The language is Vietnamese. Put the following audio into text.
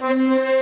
Música